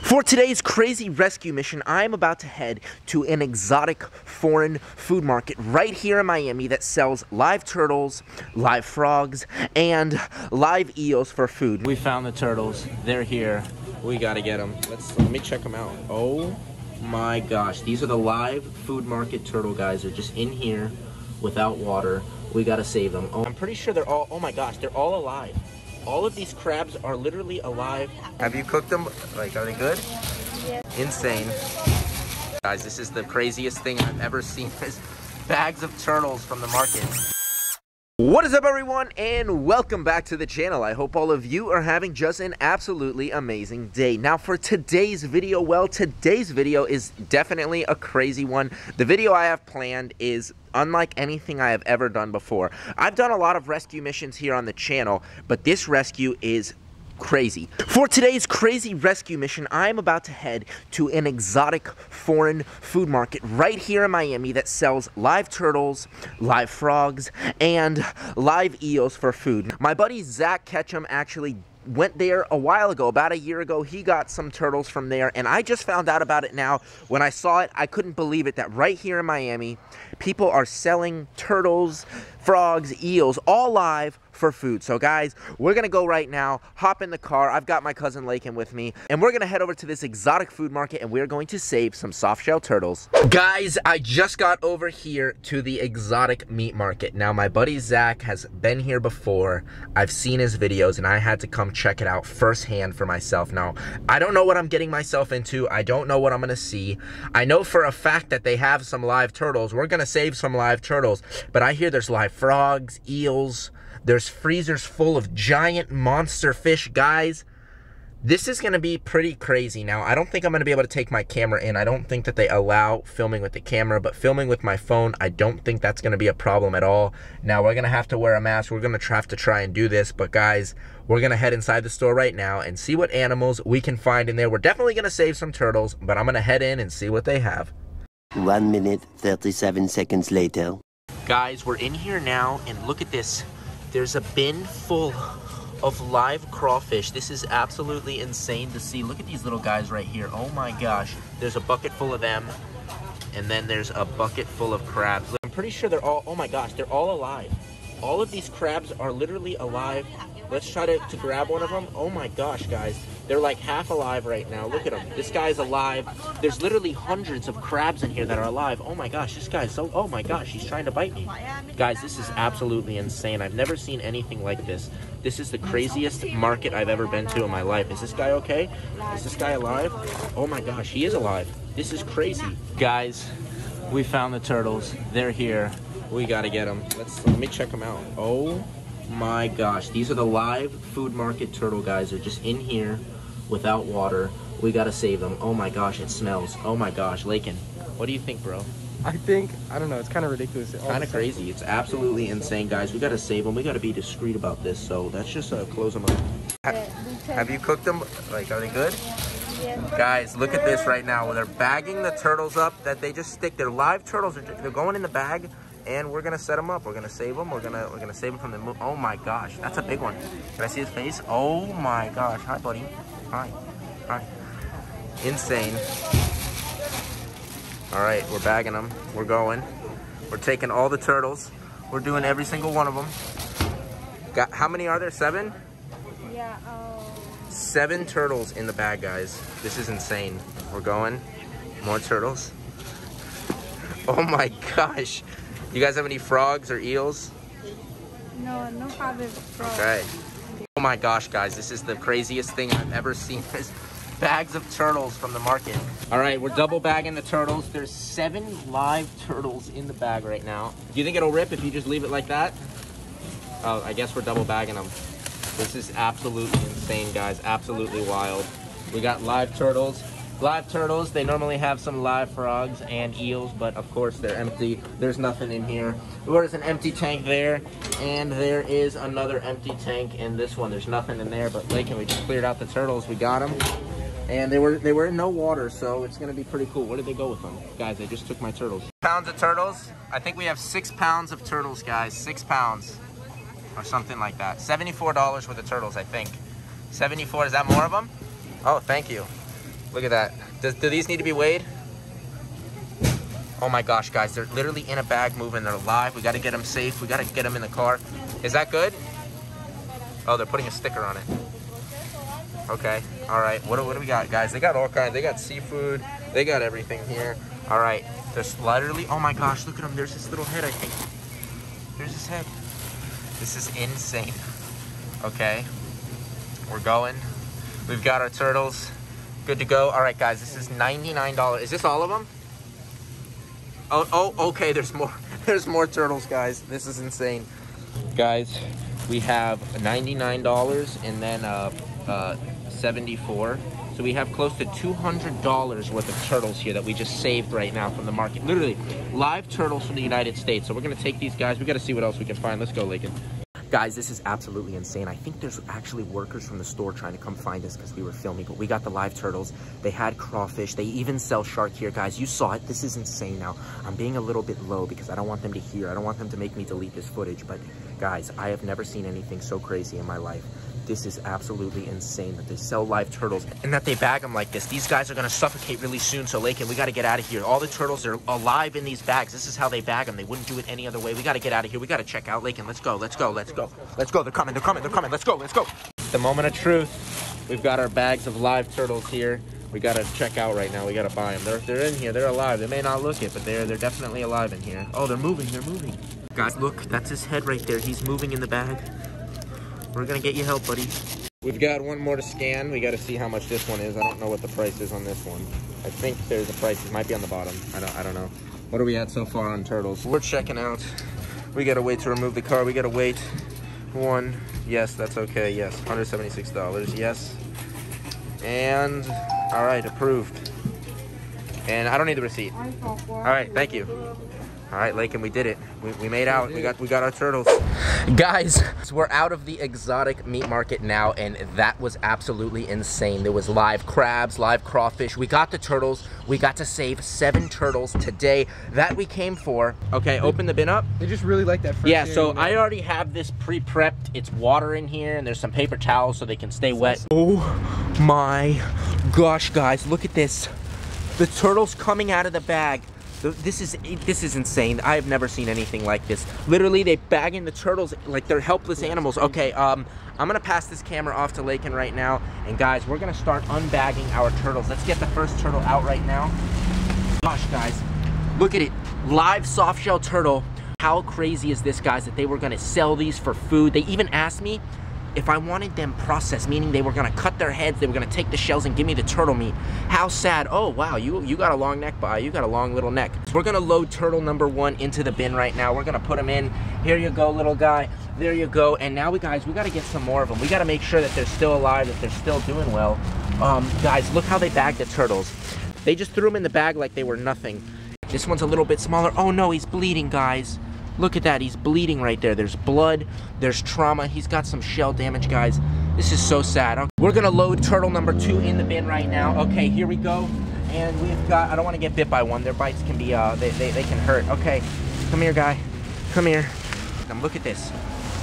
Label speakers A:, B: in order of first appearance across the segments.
A: For today's crazy rescue mission, I am about to head to an exotic foreign food market right here in Miami that sells live turtles, live frogs, and live eels for food. We found the turtles. They're here. We gotta get them. Let's let me check them out. Oh my gosh, these are the live food market turtle guys. They're just in here without water. We gotta save them. Oh, I'm pretty sure they're all. Oh my gosh, they're all alive. All of these crabs are literally alive. Have you cooked them? Like, are they good?
B: Yeah.
A: Insane. Guys, this is the craziest thing I've ever seen. There's bags of turtles from the market. What is up everyone and welcome back to the channel. I hope all of you are having just an absolutely amazing day. Now for today's video, well today's video is definitely a crazy one. The video I have planned is unlike anything I have ever done before. I've done a lot of rescue missions here on the channel, but this rescue is crazy. For today's crazy rescue mission, I am about to head to an exotic foreign food market right here in Miami that sells live turtles, live frogs, and live eels for food. My buddy Zach Ketchum actually went there a while ago, about a year ago. He got some turtles from there, and I just found out about it now. When I saw it, I couldn't believe it that right here in Miami, people are selling turtles, frogs, eels, all live for food. So guys, we're gonna go right now, hop in the car. I've got my cousin Lakin with me, and we're gonna head over to this exotic food market and we're going to save some soft shell turtles. Guys, I just got over here to the exotic meat market. Now my buddy Zach has been here before. I've seen his videos and I had to come check it out firsthand for myself. Now, I don't know what I'm getting myself into. I don't know what I'm gonna see. I know for a fact that they have some live turtles. We're gonna save some live turtles, but I hear there's live frogs, eels, there's freezers full of giant monster fish, guys. This is going to be pretty crazy. Now, I don't think I'm going to be able to take my camera in. I don't think that they allow filming with the camera, but filming with my phone, I don't think that's going to be a problem at all. Now, we're going to have to wear a mask. We're going to have to try and do this, but guys, we're going to head inside the store right now and see what animals we can find in there. We're definitely going to save some turtles, but I'm going to head in and see what they have.
C: One minute, 37 seconds later.
A: Guys, we're in here now, and look at this. There's a bin full of live crawfish. This is absolutely insane to see. Look at these little guys right here. Oh my gosh. There's a bucket full of them. And then there's a bucket full of crabs. I'm pretty sure they're all, oh my gosh, they're all alive. All of these crabs are literally alive. Let's try to, to grab one of them. Oh my gosh, guys. They're like half alive right now. Look at them. This guy's alive. There's literally hundreds of crabs in here that are alive. Oh my gosh, this guy's so, oh my gosh, he's trying to bite me. Guys, this is absolutely insane. I've never seen anything like this. This is the craziest market I've ever been to in my life. Is this guy okay? Is this guy alive? Oh my gosh, he is alive. This is crazy. Guys, we found the turtles. They're here. We gotta get them. Let's, let me check them out. Oh my gosh, these are the live food market turtle guys. They're just in here without water. We gotta save them. Oh my gosh, it smells. Oh my gosh, Lakin, what do you think, bro?
D: I think, I don't know, it's kind of ridiculous.
A: Kind of crazy. It's absolutely insane, guys. We gotta save them. We gotta be discreet about this. So that's just uh, close them up. Have you cooked them? Like, are they good?
B: Yeah.
A: Guys, look at this right now. When they're bagging the turtles up that they just stick. They're live turtles. They're, they're going in the bag, and we're gonna set them up. We're gonna save them. We're gonna we're gonna save them from the. Mo oh my gosh, that's a big one. Can I see his face? Oh my gosh. Hi, buddy. Hi. Hi. Insane. All right, we're bagging them. We're going. We're taking all the turtles. We're doing every single one of them. Got how many are there? Seven.
B: Yeah. Um,
A: Seven turtles in the bag, guys. This is insane. We're going. More turtles. Oh my gosh. You guys have any frogs or eels?
B: no, no have it.
A: Okay. Oh my gosh, guys. This is the craziest thing I've ever seen. There's bags of turtles from the market. All right, we're double bagging the turtles. There's seven live turtles in the bag right now. Do you think it'll rip if you just leave it like that? Oh, I guess we're double bagging them. This is absolutely insane, guys. Absolutely wild. We got live turtles. Live turtles, they normally have some live frogs and eels, but of course they're empty. There's nothing in here. There's an empty tank there, and there is another empty tank in this one. There's nothing in there, but Lakin we just cleared out the turtles. We got them. And they were they were in no water, so it's gonna be pretty cool. Where did they go with them? Guys, they just took my turtles. Pounds of turtles. I think we have six pounds of turtles, guys. Six pounds. Or something like that. $74 worth of turtles, I think. 74, is that more of them? Oh, thank you. Look at that. Do these need to be weighed? Oh my gosh, guys, they're literally in a bag moving. They're alive. We got to get them safe. We got to get them in the car. Is that good? Oh, they're putting a sticker on it. Okay, all right. What, do- what do we got, guys? They got all kinds. They got seafood. They got everything here. All right. There's literally, oh my gosh, look at them. There's this little head, I think. There's his head. This is insane. Okay, we're going. We've got our turtles. Good to go. All right, guys, this is $99. Is this all of them? Oh, oh, okay, there's more. There's more turtles, guys. This is insane. Guys, we have $99 and then uh, uh, 74 So we have close to $200 worth of turtles here that we just saved right now from the market. Literally, live turtles from the United States. So we're gonna take these guys. We gotta see what else we can find. Let's go, Lakin. Guys, this is absolutely insane. I think there's actually workers from the store trying to come find us because we were filming, but we got the live turtles. They had crawfish. They even sell shark here, guys. You saw it. This is insane now. I'm being a little bit low because I don't want them to hear. I don't want them to make me delete this footage, but guys, I have never seen anything so crazy in my life. This is absolutely insane that they sell live turtles and that they bag them like this. These guys are going to suffocate really soon, so Lakin, we got to get out of here. All the turtles are alive in these bags. This is how they bag them. They wouldn't do it any other way. We got to get out of here. We got to check out Lakin. Let's go. Let's go. Let's go. Let's go. They're coming. They're coming. They're coming. Let's go. Let's go. The moment of truth. We've got our bags of live turtles here. We got to check out right now. We got to buy them. They're, they're in here. They're alive. They may not look it, but they're, they're definitely alive in here. Oh, they're moving. They're moving. Guys, look. That's his head right there. He's moving in the bag. We're going to get you help, buddy. We've got one more to scan. We got to see how much this one is. I don't know what the price is on this one. I think there's a price. It might be on the bottom. I don't. I don't know. What are we at so far on turtles? We're checking out. We got to wait to remove the car. We got to wait. One. Yes, that's okay. Yes, $176. Yes. And all right, approved. And I don't need the receipt. All right, thank you. All right, Lakin, we did it. We, we made out. We got we got our turtles. Guys, we're out of the exotic meat market now, and that was absolutely insane. There was live crabs, live crawfish. We got the turtles. We got to save seven turtles today that we came for. Okay, open the bin up.
D: They just really like that. fresh
A: Yeah, so
D: you know?
A: I already have this pre-prepped. It's water in here, and there's some paper towels so they can stay wet. Oh my gosh, guys, look at this. The turtles coming out of the bag. This is this is insane. I have never seen anything like this. Literally, they bagging the turtles like they're helpless animals. Okay, um, I'm gonna pass this camera off to Lakin right now, and guys, we're gonna start unbagging our turtles. Let's get the first turtle out right now. Gosh, guys, look at it. Live soft shell turtle. How crazy is this, guys, that they were gonna sell these for food? They even asked me if I wanted them processed, meaning they were gonna cut their heads, they were gonna take the shells and give me the turtle meat. How sad. Oh, wow, you, you got a long neck, by You got a long little neck. We're gonna load turtle number one into the bin right now. We're gonna put him in. Here you go, little guy. There you go. And now, we guys, we gotta get some more of them. We gotta make sure that they're still alive, that they're still doing well. Um, guys, look how they bagged the turtles. They just threw them in the bag like they were nothing. This one's a little bit smaller. Oh no, he's bleeding, guys. Look at that, he's bleeding right there. There's blood, there's trauma. He's got some shell damage, guys. This is so sad. We're gonna load turtle number two in the bin right now. Okay, here we go. And we've got, I don't wanna get bit by one. Their bites can be, uh, they, they, they can hurt. Okay, come here, guy. Come here. Come look at this.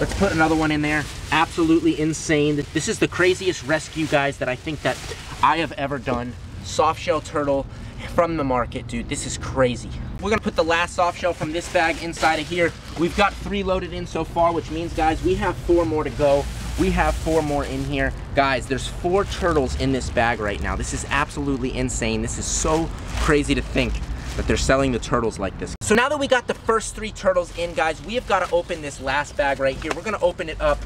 A: Let's put another one in there. Absolutely insane. This is the craziest rescue, guys, that I think that I have ever done. Soft shell turtle from the market, dude. This is crazy. We're gonna put the last soft shell from this bag inside of here. We've got three loaded in so far, which means, guys, we have four more to go. We have four more in here. Guys, there's four turtles in this bag right now. This is absolutely insane. This is so crazy to think that they're selling the turtles like this. So now that we got the first three turtles in, guys, we have got to open this last bag right here. We're gonna open it up.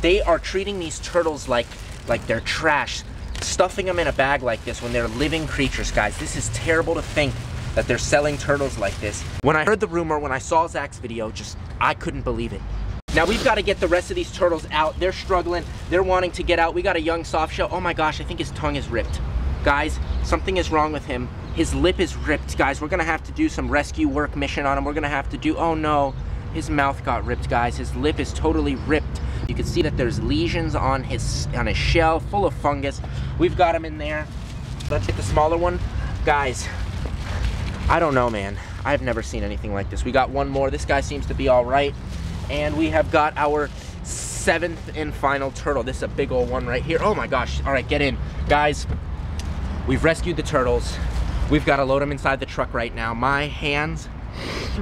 A: They are treating these turtles like, like they're trash, stuffing them in a bag like this when they're living creatures, guys. This is terrible to think that they're selling turtles like this. When I heard the rumor, when I saw Zach's video, just, I couldn't believe it. Now we've got to get the rest of these turtles out. They're struggling. They're wanting to get out. We got a young soft shell. Oh my gosh, I think his tongue is ripped. Guys, something is wrong with him. His lip is ripped, guys. We're gonna have to do some rescue work mission on him. We're gonna have to do, oh no, his mouth got ripped, guys. His lip is totally ripped. You can see that there's lesions on his on his shell, full of fungus. We've got him in there. Let's get the smaller one. Guys, I don't know, man. I've never seen anything like this. We got one more. This guy seems to be all right. And we have got our seventh and final turtle. This is a big old one right here. Oh my gosh. All right, get in. Guys, We've rescued the turtles. We've got to load them inside the truck right now. My hands,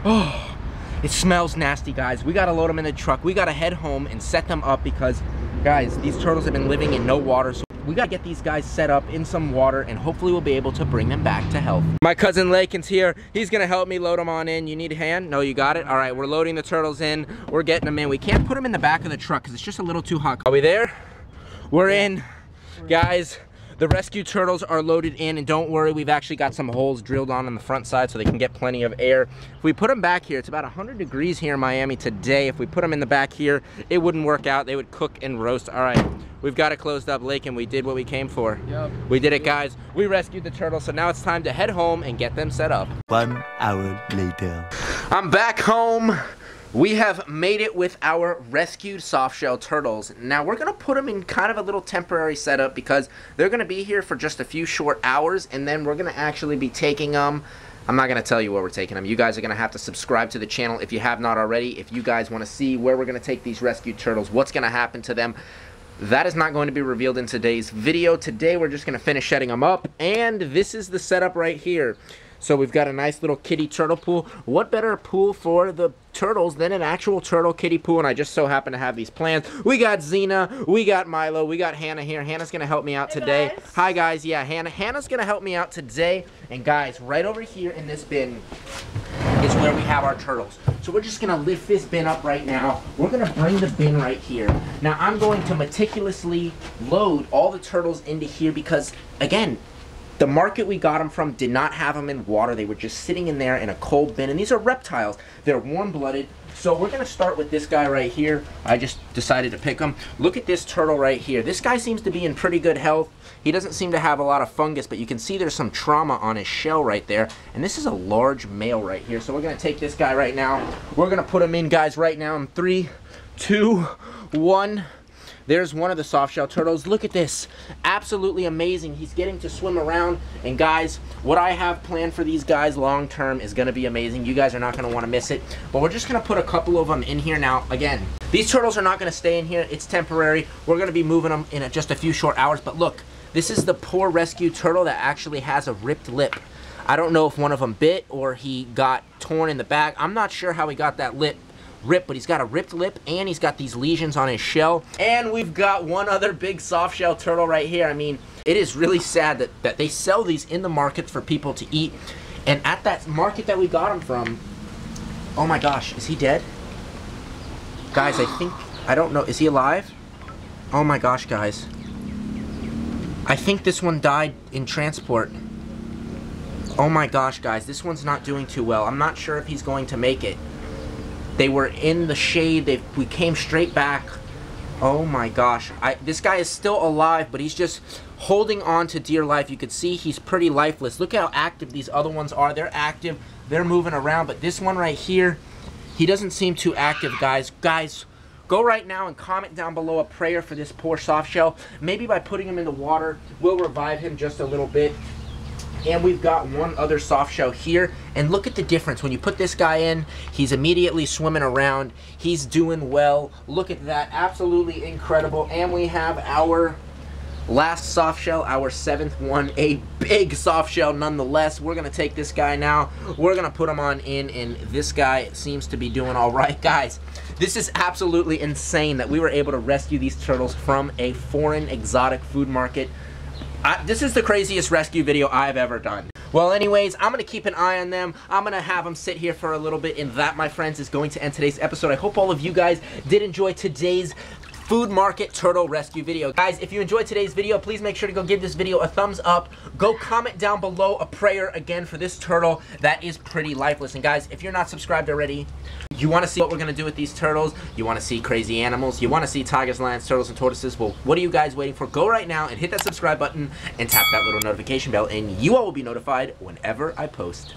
A: oh, it smells nasty, guys. We got to load them in the truck. We got to head home and set them up because, guys, these turtles have been living in no water. So we got to get these guys set up in some water and hopefully we'll be able to bring them back to health. My cousin Lakin's here. He's going to help me load them on in. You need a hand? No, you got it? All right, we're loading the turtles in. We're getting them in. We can't put them in the back of the truck because it's just a little too hot. Are we there? We're in. Guys, the rescue turtles are loaded in and don't worry, we've actually got some holes drilled on on the front side so they can get plenty of air. If we put them back here, it's about 100 degrees here in Miami today. If we put them in the back here, it wouldn't work out. They would cook and roast. All right, we've got a closed up lake and we did what we came for.
D: Yep.
A: We did it, guys. We rescued the turtles, so now it's time to head home and get them set up.
C: One hour later.
A: I'm back home. We have made it with our rescued softshell turtles. Now we're gonna put them in kind of a little temporary setup because they're gonna be here for just a few short hours and then we're gonna actually be taking them I'm not going to tell you where we're taking them. You guys are going to have to subscribe to the channel if you have not already. If you guys want to see where we're going to take these rescued turtles, what's going to happen to them, that is not going to be revealed in today's video. Today we're just going to finish setting them up, and this is the setup right here. So we've got a nice little kitty turtle pool. What better pool for the turtles than an actual turtle kitty pool? And I just so happen to have these plans. We got Xena, we got Milo, we got Hannah here. Hannah's gonna help me out
B: Hey,
A: today.
B: guys.
A: Hi guys, yeah, Hannah. Hannah's gonna help me out today. And guys, right over here in this bin is where we have our turtles. So we're just gonna lift this bin up right now. We're gonna bring the bin right here. Now I'm going to meticulously load all the turtles into here because, again, the market we got them from did not have them in water. They were just sitting in there in a cold bin. And these are reptiles. They're warm-blooded. So we're going to start with this guy right here. I just decided to pick him. Look at this turtle right here. This guy seems to be in pretty good health. He doesn't seem to have a lot of fungus, but you can see there's some trauma on his shell right there. And this is a large male right here. So we're going to take this guy right now. We're going to put him in, guys, right now in three, two, one. There's one of the softshell turtles. Look at this. Absolutely amazing. He's getting to swim around. And guys, what I have planned for these guys long term is going to be amazing. You guys are not going to want to miss it. But we're just going to put a couple of them in here now. Again, these turtles are not going to stay in here. It's temporary. We're going to be moving them in just a few short hours. But look, this is the poor rescue turtle that actually has a ripped lip. I don't know if one of them bit or he got torn in the back. I'm not sure how he got that lip ripped, but he's got a ripped lip and he's got these lesions on his shell. And we've got one other big soft shell turtle right here. I mean, it is really sad that, that they sell these in the market for people to eat. And at that market that we got them from, oh my gosh, is he dead? Guys, I think, I don't know, is he alive? Oh my gosh, guys. I think this one died in transport. Oh my gosh, guys, this one's not doing too well. I'm not sure if he's going to make it. They were in the shade. They we came straight back. Oh my gosh. I this guy is still alive, but he's just holding on to dear life. You could see he's pretty lifeless. Look how active these other ones are. They're active. They're moving around, but this one right here, he doesn't seem too active, guys. Guys, go right now and comment down below a prayer for this poor soft shell. Maybe by putting him in the water, we'll revive him just a little bit. And we've got one other soft shell here. And look at the difference. When you put this guy in, he's immediately swimming around. He's doing well. Look at that. Absolutely incredible. And we have our last soft shell, our seventh one. A big soft shell nonetheless. We're to take this guy now. We're to put him on in. And this guy seems to be doing all right. Guys, this is absolutely insane that we were able to rescue these turtles from a foreign exotic food market. I, this is the craziest rescue video I've ever done. Well, anyways, I'm going to keep an eye on them. I'm going to have them sit here for a little bit, and that, my friends, is going to end today's episode. I hope all of you guys did enjoy today's food market turtle rescue video. Guys, if you enjoyed today's video, please make sure to go give this video a thumbs up. Go comment down below a prayer again for this turtle that is pretty lifeless. And guys, if you're not subscribed already, you want to see what we're going to do with these turtles, you want to see crazy animals, you want to see tigers, lions, turtles, and tortoises, well, what are you guys waiting for? Go right now and hit that subscribe button and tap that little notification bell, and you all will be notified whenever I post